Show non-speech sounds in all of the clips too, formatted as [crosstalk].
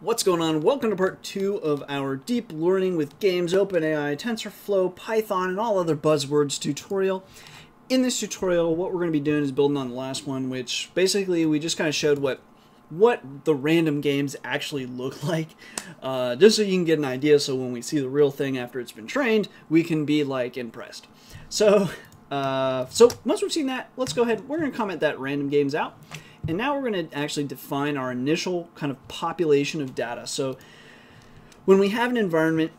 What's going on? Welcome to part two of our Deep Learning with Games, OpenAI, TensorFlow, Python, and all other buzzwords tutorial. In this tutorial, what we're going to be doing is building on the last one, which basically we just kind of showed what what the random games actually look [laughs] like, uh, just so you can get an idea. So when we see the real thing after it's been trained, we can be like impressed. So, uh, so once we've seen that, let's go ahead. We're going to comment that random games out. And now we're going to actually define our initial kind of population of data. So when we have an environment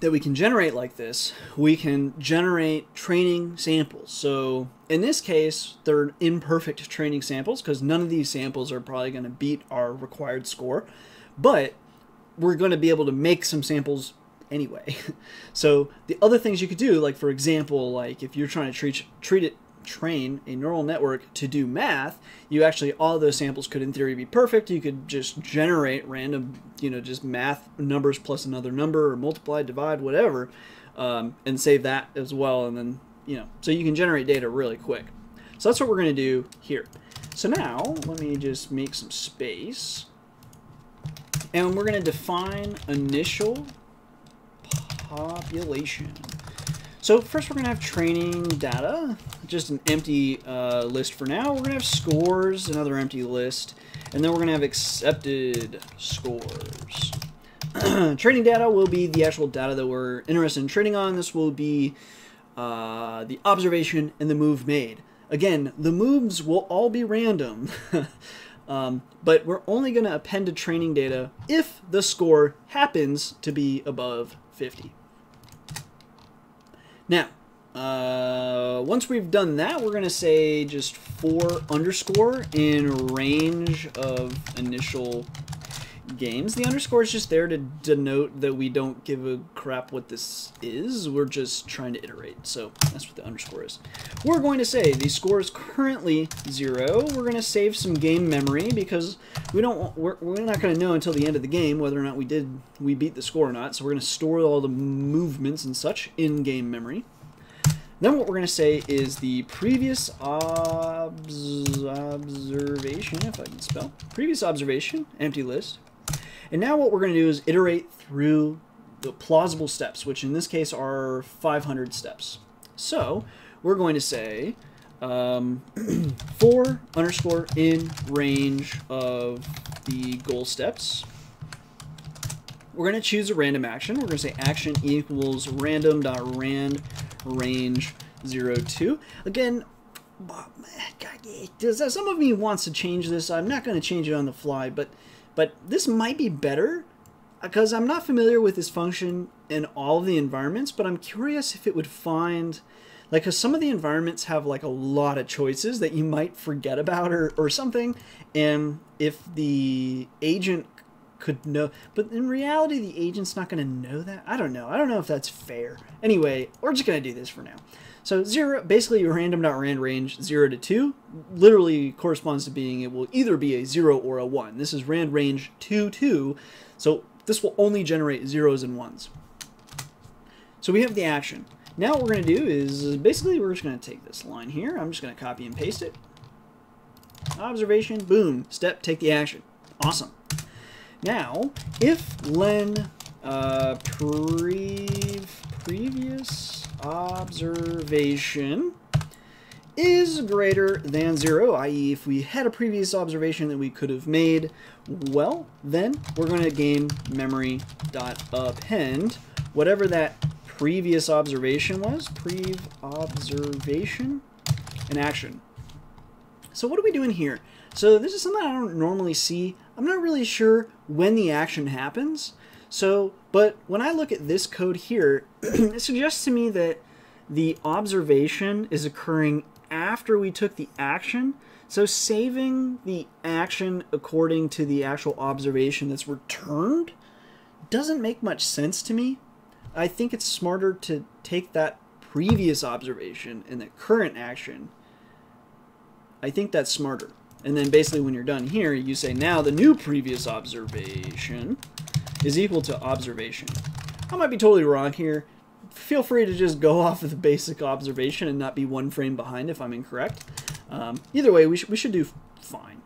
that we can generate like this, we can generate training samples. So in this case, they're imperfect training samples because none of these samples are probably going to beat our required score. But we're going to be able to make some samples anyway. [laughs] so the other things you could do, like for example, like if you're trying to treat, treat it train a neural network to do math, you actually, all those samples could in theory be perfect. You could just generate random, you know, just math numbers plus another number or multiply, divide, whatever, um, and save that as well. And then, you know, so you can generate data really quick. So that's what we're going to do here. So now, let me just make some space. And we're going to define initial population. So first we're going to have training data, just an empty uh, list for now. We're going to have scores, another empty list, and then we're going to have accepted scores. [clears throat] training data will be the actual data that we're interested in training on. This will be uh, the observation and the move made. Again, the moves will all be random, [laughs] um, but we're only going to append to training data if the score happens to be above 50. Now, uh, once we've done that, we're going to say just for underscore in range of initial games. The underscore is just there to denote that we don't give a crap what this is. We're just trying to iterate. So that's what the underscore is. We're going to say the score is currently zero. We're going to save some game memory because we don't. We're, we're not going to know until the end of the game whether or not we did we beat the score or not. So we're going to store all the movements and such in game memory. Then what we're going to say is the previous obs observation, if I can spell, previous observation, empty list, and now what we're going to do is iterate through the plausible steps, which in this case are 500 steps. So we're going to say um, [clears throat] 4 underscore in range of the goal steps. We're going to choose a random action. We're going to say action equals random dot rand range 0, 2. Again, some of me wants to change this. I'm not going to change it on the fly, but but this might be better because I'm not familiar with this function in all the environments, but I'm curious if it would find, like, because some of the environments have, like, a lot of choices that you might forget about or, or something, and if the agent could know, but in reality, the agent's not going to know that. I don't know. I don't know if that's fair. Anyway, we're just going to do this for now. So zero, basically random.rand range zero to two, literally corresponds to being it will either be a zero or a one. This is rand range two two, so this will only generate zeros and ones. So we have the action. Now what we're going to do is basically we're just going to take this line here. I'm just going to copy and paste it. Observation, boom, step, take the action. Awesome. Now, if len uh, pre previous observation is greater than zero, i.e. if we had a previous observation that we could have made, well, then we're going to game memory dot append whatever that previous observation was, prev observation, an action. So what are we doing here? So this is something I don't normally see. I'm not really sure when the action happens. So, but when I look at this code here, [clears throat] it suggests to me that the observation is occurring after we took the action. So saving the action according to the actual observation that's returned doesn't make much sense to me. I think it's smarter to take that previous observation and the current action. I think that's smarter. And then basically when you're done here, you say now the new previous observation is equal to observation. I might be totally wrong here. Feel free to just go [laughs] off of the basic observation and not be one frame behind if I'm incorrect. Um, either way, we, sh we should do fine.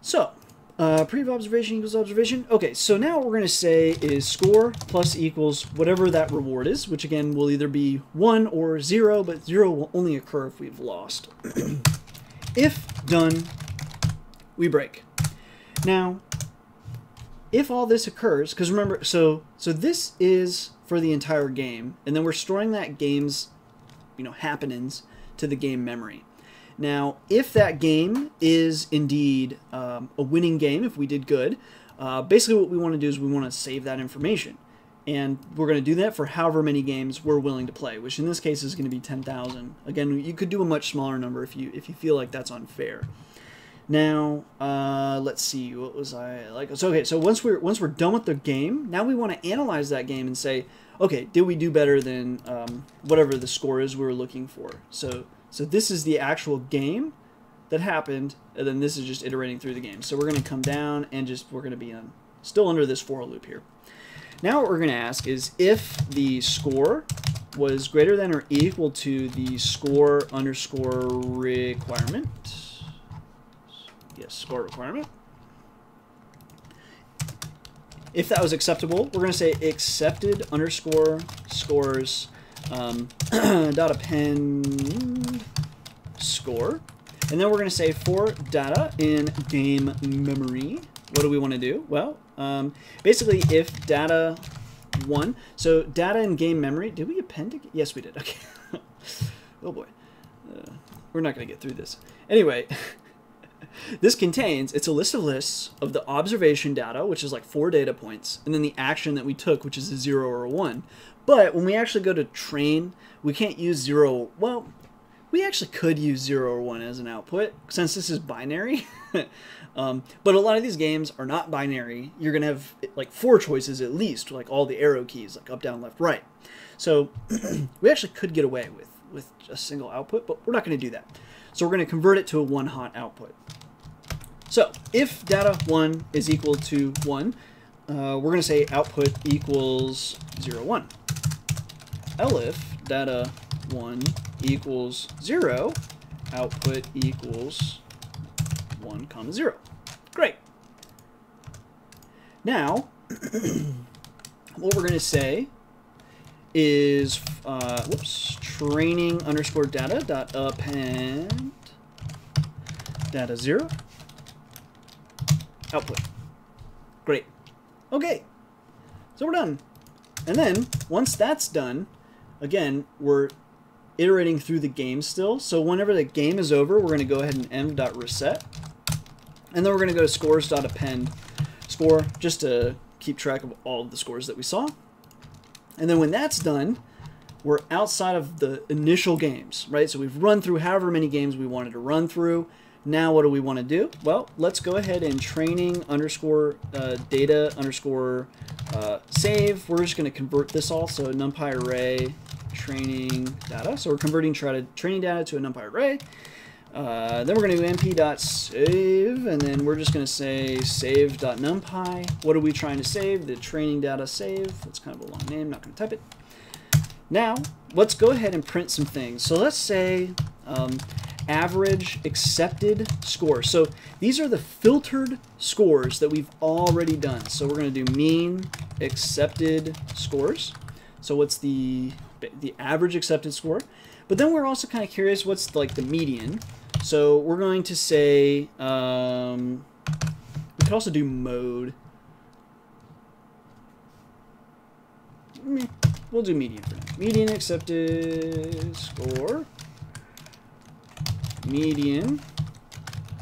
So, Uh, observation equals observation. Okay, so now what we're going to say is score plus equals whatever that reward is, which again will either be 1 or 0, but 0 will only occur if we've lost. [clears throat] if done, we break. Now, if all this occurs, because remember, so so this is for the entire game, and then we're storing that game's, you know, happenings to the game memory. Now, if that game is indeed um, a winning game, if we did good, uh, basically what we want to do is we want to save that information. And we're going to do that for however many games we're willing to play, which in this case is going to be 10,000. Again, you could do a much smaller number if you if you feel like that's unfair. Now, uh, let's see, what was I like? So okay, so once we're once we're done with the game, now we want to analyze that game and say, okay, did we do better than um, whatever the score is we were looking for? So so this is the actual game that happened, and then this is just iterating through the game. So we're going to come down and just we're going to be on still under this for loop here. Now what we're going to ask is if the score was greater than or equal to the score underscore requirement yes, score requirement. If that was acceptable, we're going to say accepted underscore scores um, [clears throat] dot append score. And then we're going to say for data in game memory. What do we want to do? Well, um, basically if data 1, so data in game memory, did we append it? Yes, we did. Okay. [laughs] oh boy. Uh, we're not going to get through this. Anyway, [laughs] this contains, it's a list of lists of the observation data, which is like four data points, and then the action that we took, which is a zero or a one. But when we actually go to train, we can't use zero. Well, we actually could use zero or one as an output since this is binary. [laughs] um, but a lot of these games are not binary. You're to have like four choices at least, like all the arrow keys, like up, down, left, right. So [clears throat] we actually could get away with, with a single output, but we're not going to do that. So we're going to convert it to a one hot output. So if data 1 is equal to 1, uh, we're going to say output equals 0, 1. elif data 1 equals 0, output equals 1 comma 0. Great. Now, [clears throat] what we're going to say is, uh, whoops, training underscore data dot append data 0 output. Great. Okay, so we're done. And then, once that's done, again, we're iterating through the game still. So whenever the game is over, we're going to go ahead and m.reset. And then we're going to go to scores.append score just to keep track of all of the scores that we saw. And then when that's done, we're outside of the initial games, right? So we've run through however many games we wanted to run through. Now what do we want to do? Well, let's go ahead and training underscore uh, data underscore uh, save. We're just going to convert this all. So numpy array training data. So we're converting try to training data to a numpy array. Uh, then we're going to do np.save, and then we're just going to say save.numpy. What are we trying to save? The training data save. That's kind of a long name, not going to type it. Now, let's go ahead and print some things. So let's say um, average accepted score. So these are the filtered scores that we've already done. So we're going to do mean accepted scores. So what's the the average accepted score? But then we're also kind of curious what's like the median. So we're going to say um, we could also do mode. We'll do median for now. Median accepted score median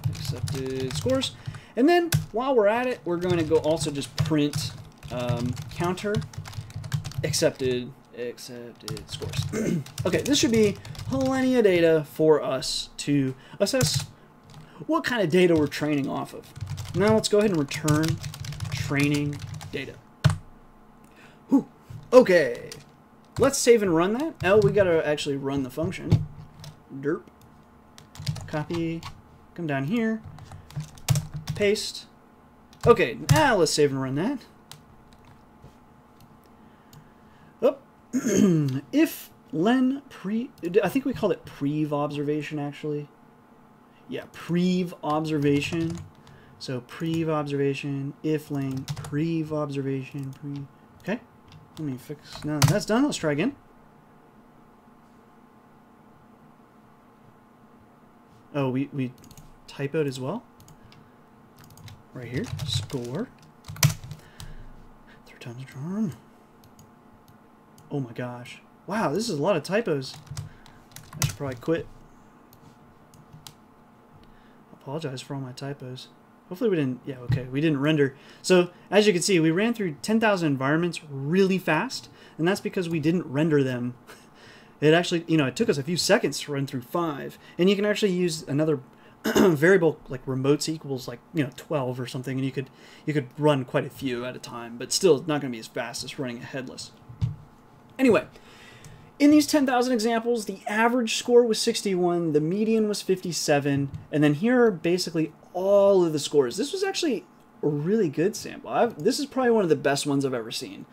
accepted scores. And then while we're at it, we're going to go also just print um, counter accepted accepted scores. [clears throat] okay, this should be plenty of data for us to assess what kind of data we're training off of. Now let's go ahead and return training data. Whew. Okay, let's save and run that. Oh, we gotta actually run the function. Derp copy, come down here, paste. Okay, now let's save and run that. Oh, [clears throat] if len pre, I think we called it prev observation actually. Yeah, prev observation. So prev observation, if len, prev observation, pre. Okay, let me fix. No, that's done. Let's try again. Oh, we we typoed as well. Right here, score. Third time's a charm. Oh my gosh. Wow, this is a lot of typos. I should probably quit. Apologize for all my typos. Hopefully we didn't, yeah, okay, we didn't render. So, as you can see, we ran through 10,000 environments really fast, and that's because we didn't render them. [laughs] It actually, you know, it took us a few seconds to run through five, and you can actually use another [clears throat] variable like remotes equals like you know 12 or something, and you could you could run quite a few at a time, but still not going to be as fast as running a headless. Anyway, in these 10,000 examples, the average score was 61, the median was 57, and then here are basically all of the scores. This was actually a really good sample. I've, this is probably one of the best ones I've ever seen.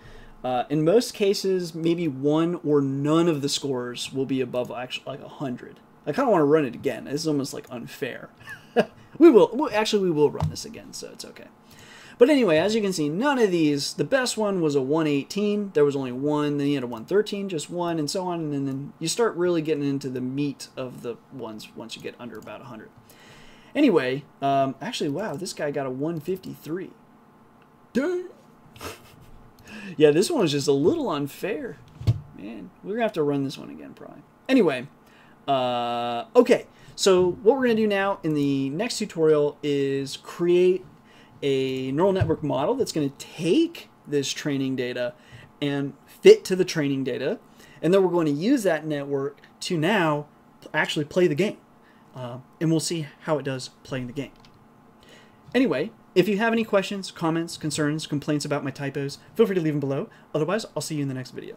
Uh, in most cases, maybe one or none of the scores will be above actually like 100. I kind of want to run it again. This is almost like unfair. [laughs] we will. Well, actually, we will run this again, so it's okay. But anyway, as you can see, none of these, the best one was a 118. There was only one, then you had a 113, just one, and so on. And then you start really getting into the meat of the ones once you get under about 100. Anyway, um, actually, wow, this guy got a 153. Dang. Yeah, this one was just a little unfair. Man, we're going to have to run this one again, probably. Anyway, uh, okay. So what we're going to do now in the next tutorial is create a neural network model that's going to take this training data and fit to the training data. And then we're going to use that network to now actually play the game. Uh, and we'll see how it does playing the game. Anyway, if you have any questions, comments, concerns, complaints about my typos, feel free to leave them below. Otherwise, I'll see you in the next video.